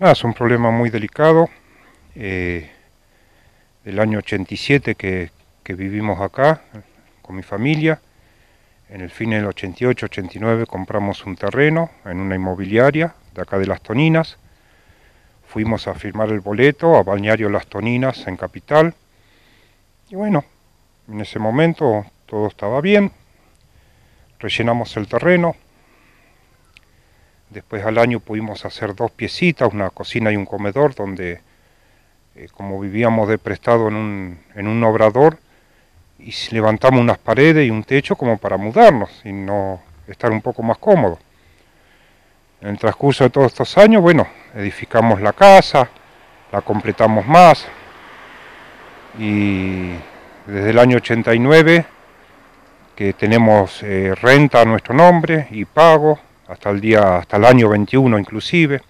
Es un problema muy delicado. Eh, del año 87 que, que vivimos acá con mi familia. En el fin del 88-89 compramos un terreno en una inmobiliaria de acá de Las Toninas. Fuimos a firmar el boleto a Balneario Las Toninas en Capital. Y bueno, en ese momento todo estaba bien. Rellenamos el terreno. Después al año pudimos hacer dos piecitas, una cocina y un comedor, donde eh, como vivíamos de prestado en un, en un obrador, y levantamos unas paredes y un techo como para mudarnos y no estar un poco más cómodo. En el transcurso de todos estos años, bueno, edificamos la casa, la completamos más y desde el año 89 que tenemos eh, renta a nuestro nombre y pago hasta el día hasta el año 21 inclusive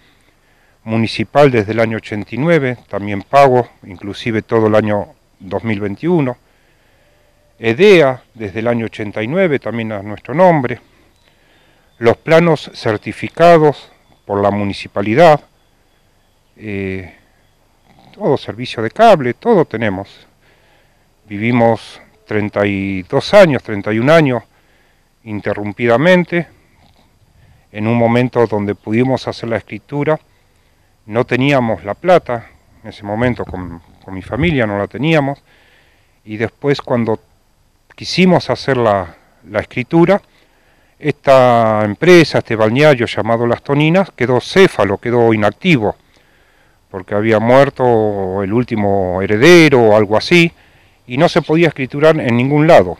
municipal desde el año 89, también pago, inclusive todo el año 2021. EDEA desde el año 89, también a nuestro nombre. Los planos certificados por la municipalidad, eh, todo servicio de cable, todo tenemos. Vivimos 32 años, 31 años interrumpidamente, en un momento donde pudimos hacer la escritura no teníamos la plata, en ese momento con, mi familia no la teníamos, y después cuando quisimos hacer la, escritura, esta empresa, este balneario llamado Las Toninas, quedó céfalo, quedó inactivo, porque había muerto el último heredero o algo así, y no se podía escriturar en ningún lado.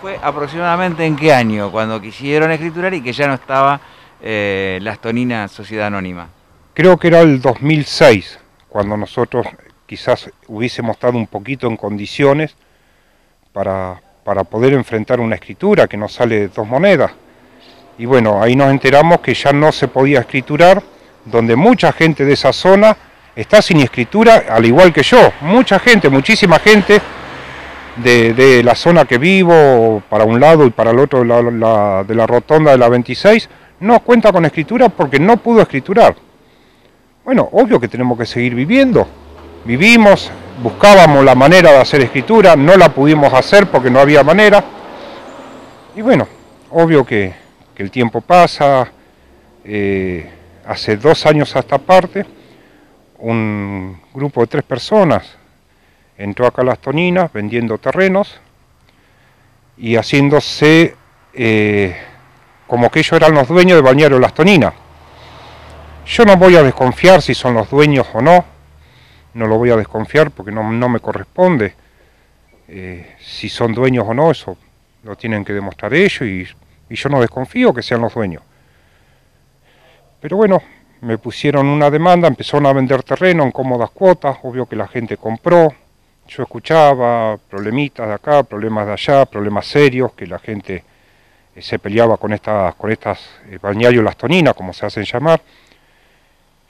¿Esto fue aproximadamente en qué año, cuando quisieron escriturar y que ya no estaba eh, Las Toninas Sociedad Anónima? Creo que era el 2006, cuando nosotros quizás hubiésemos estado un poquito en condiciones para, para poder enfrentar una escritura que nos sale dos monedas. Y bueno, ahí nos enteramos que ya no se podía escriturar, donde mucha gente de esa zona está sin escritura, al igual que yo. Mucha gente, muchísima gente de, la zona que vivo, para un lado y para el otro de la rotonda de la 26, no cuenta con escritura porque no pudo escriturar. Bueno, obvio que tenemos que seguir viviendo. Vivimos, buscábamos la manera de hacer escritura, no la pudimos hacer porque no había manera. Y bueno, obvio que, el tiempo pasa. Eh, hace dos años a esta parte, un grupo de tres personas entró acá a Las Toninas vendiendo terrenos y haciéndose eh, como que ellos eran los dueños de Balneario Las Toninas. Yo no voy a desconfiar si son los dueños o no, no lo voy a desconfiar porque no, me corresponde. Eh, si son dueños o no, eso lo tienen que demostrar ellos y, yo no desconfío que sean los dueños. Pero bueno, me pusieron una demanda, empezaron a vender terreno en cómodas cuotas, obvio que la gente compró, yo escuchaba problemitas de acá, problemas de allá, problemas serios, que la gente eh, se peleaba con estas, con estas eh, balnearios las toninas, como se hacen llamar,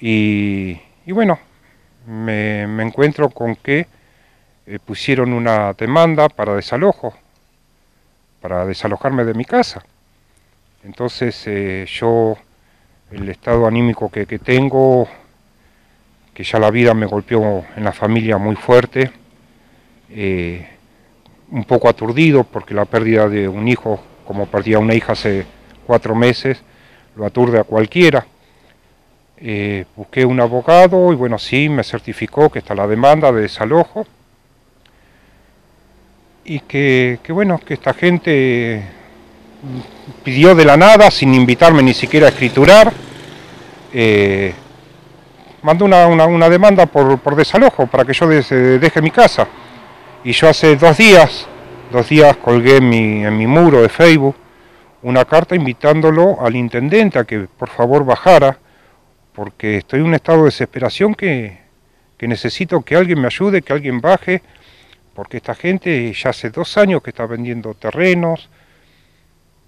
y, bueno, me, encuentro con que eh, pusieron una demanda para desalojo, para desalojarme de mi casa. Entonces eh, yo, el estado anímico que, tengo, que ya la vida me golpeó en la familia muy fuerte, eh, un poco aturdido porque la pérdida de un hijo, como perdía una hija hace cuatro meses, lo aturde a cualquiera. Eh, busqué un abogado y bueno, sí, me certificó que está la demanda de desalojo y que, bueno, que esta gente pidió de la nada, sin invitarme ni siquiera a escriturar, eh, mandó una, demanda por, desalojo para que yo deje mi casa. Y yo hace dos días, dos días colgué en mi, en mi muro de Facebook una carta invitándolo al intendente a que por favor bajara porque estoy en un estado de desesperación que, necesito que alguien me ayude, que alguien baje, porque esta gente ya hace dos años que está vendiendo terrenos,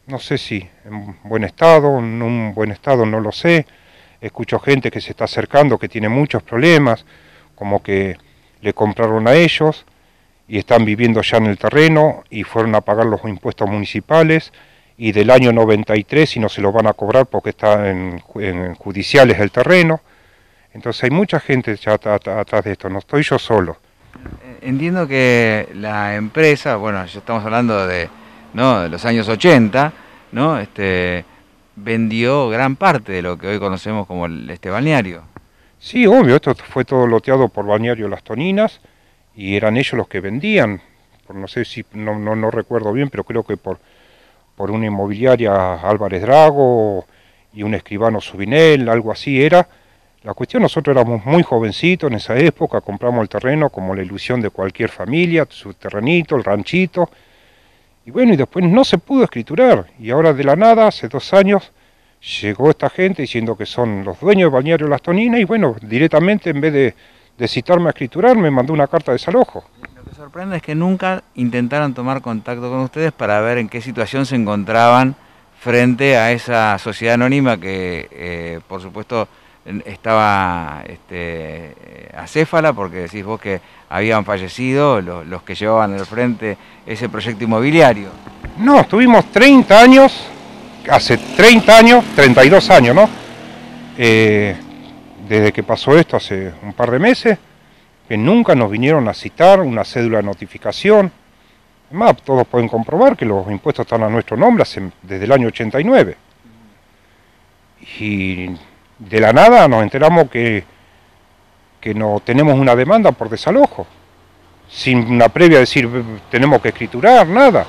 no sé si en buen estado, en un buen estado no lo sé, escucho gente que se está acercando, que tiene muchos problemas, como que le compraron a ellos y están viviendo ya en el terreno y fueron a pagar los impuestos municipales y del año 93 y no se lo van a cobrar porque está en, judiciales el terreno. Entonces hay mucha gente ya atrás de esto, no estoy yo solo. Entiendo que la empresa, bueno, ya estamos hablando de, ¿no? de los años 80, ¿no? Este, vendió gran parte de lo que hoy conocemos como este balneario. Sí, obvio, esto fue todo loteado por Balneario Las Toninas y eran ellos los que vendían, por no sé si, no, no, no recuerdo bien, pero creo que por, por una inmobiliaria Álvarez Drago y un escribano Subinel, algo así era. La cuestión, nosotros éramos muy jovencitos en esa época, compramos el terreno como la ilusión de cualquier familia, su terrenito, el ranchito, y bueno, y después no se pudo escriturar. Y ahora de la nada, hace dos años, llegó esta gente diciendo que son los dueños del balneario Las Toninas y bueno, directamente en vez de, de citarme a escriturar, me mandó una carta de desalojo. Lo que sorprende es que nunca intentaron tomar contacto con ustedes para ver en qué situación se encontraban frente a esa sociedad anónima que, eh, por supuesto, estaba este, acéfala, porque decís vos que habían fallecido los, que llevaban al frente ese proyecto inmobiliario. No, estuvimos 30 años, hace 30 años, 32 años, ¿no? Eh, desde que pasó esto hace un par de meses, que nunca nos vinieron a citar una cédula de notificación. Además, todos pueden comprobar que los impuestos están a nuestro nombre desde el año 89. Y de la nada nos enteramos que, que no tenemos una demanda por desalojo, sin una previa decir tenemos que escriturar, nada.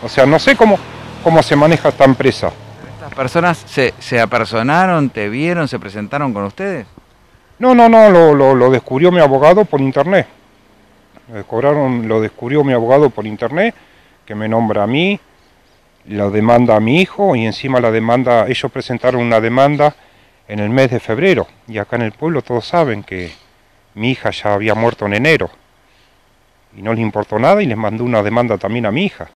O sea, no sé cómo, cómo se maneja esta empresa. ¿Estas personas se, se apersonaron, te vieron, se presentaron con ustedes? No, no, no, lo, lo, lo descubrió mi abogado por internet. Lo, lo descubrió mi abogado por internet, que me nombra a mí, la demanda a mi hijo y encima la demanda, ellos presentaron una demanda en el mes de febrero. Y acá en el pueblo todos saben que mi hija ya había muerto en enero. Y no les importó nada y les mandó una demanda también a mi hija.